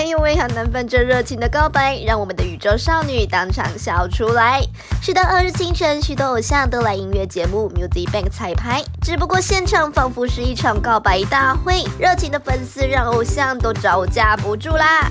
哎呦喂，很难分这热情的告白，让我们的宇宙少女当场笑出来。是的，二日清晨，许多偶像都来音乐节目 Music Bank 彩排，只不过现场仿佛是一场告白大会，热情的粉丝让偶像都招架不住啦。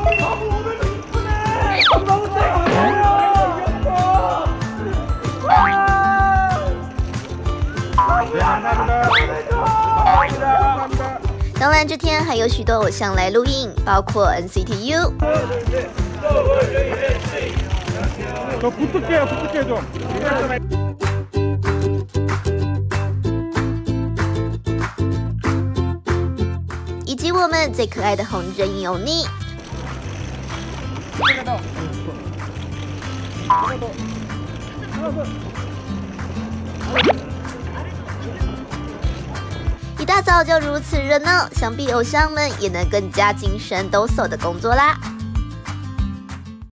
当然，这天还有许多偶像来录音，包括 NCT U。以及我们最可爱的红人影欧尼。早就如此热闹，想必偶像们也能更加精神抖擞的工作啦。